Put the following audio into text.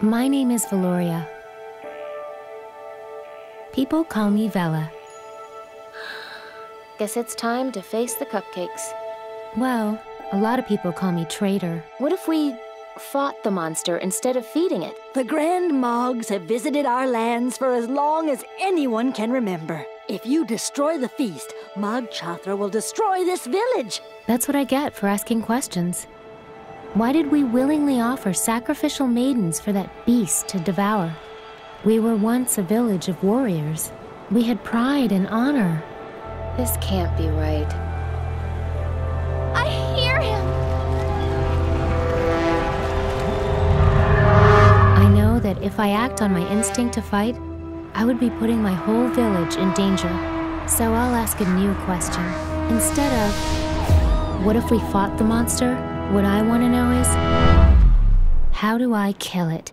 My name is Valoria. People call me Vella. Guess it's time to face the cupcakes. Well, a lot of people call me traitor. What if we fought the monster instead of feeding it? The Grand Moggs have visited our lands for as long as anyone can remember. If you destroy the feast, Mog Chothra will destroy this village. That's what I get for asking questions. Why did we willingly offer sacrificial maidens for that beast to devour? We were once a village of warriors. We had pride and honor. This can't be right. I hear him! I know that if I act on my instinct to fight, I would be putting my whole village in danger. So I'll ask a new question. Instead of, what if we fought the monster? What I want to know is, how do I kill it?